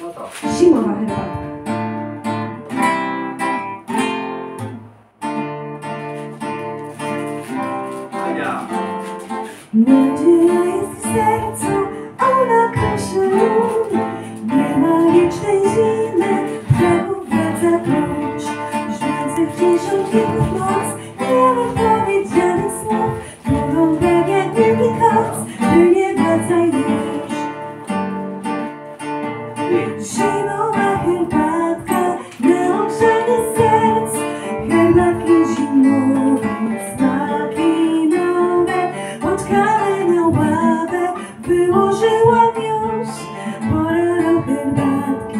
No to. Zimowa herbatka. Ania. Nadzieja jest w sercu, ona kreszy lód. Nie ma wiecznej zimy, brzegów wraca klucz. Żyjących dziesiąt wieków Zimowa herbatka na ogrzanie serc. Herbatki zimowe, smaki nowe. Odkawy na ławę wyłożyłam już Pora do herbatki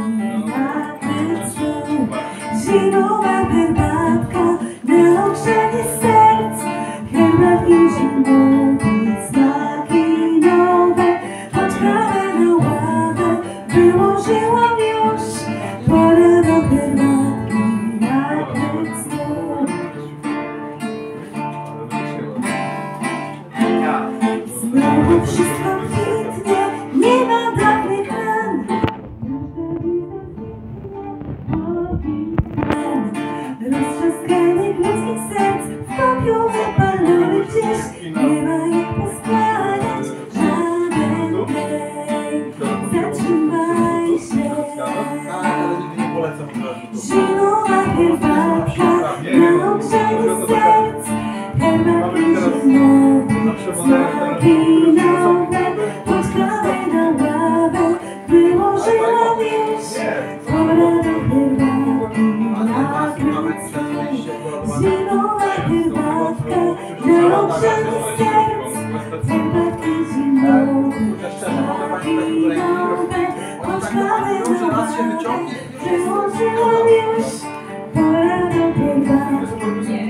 nakryć stół Zimowa herbatka na ogrzanie serc. Herbatki zimowe, wszystko kwitnie, nie ma dawnych ran. Roztrzaskanych ludzkich serc w kopiu wypalonych gdzieś Nie ma jak poskładać żaden Zatrzymaj się razu. Zimowa herbatka na ogrzanie serc Herbatki zimowe, smaki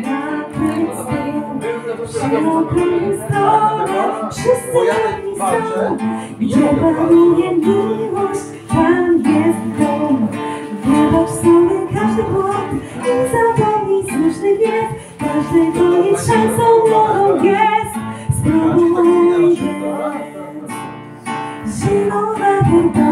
nakryć stół Szerokim stole wszyscy jedni są. Gdzie panuje miłość, tam jest dom. Wybacz sobie każdy błąd i zapomnij słuszny wiek Każdy to jest szansą młodą jest Spróbuj jest Zimowa herbatka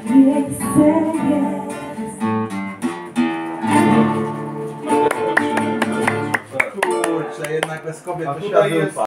bez kobiet A tutaj jest-.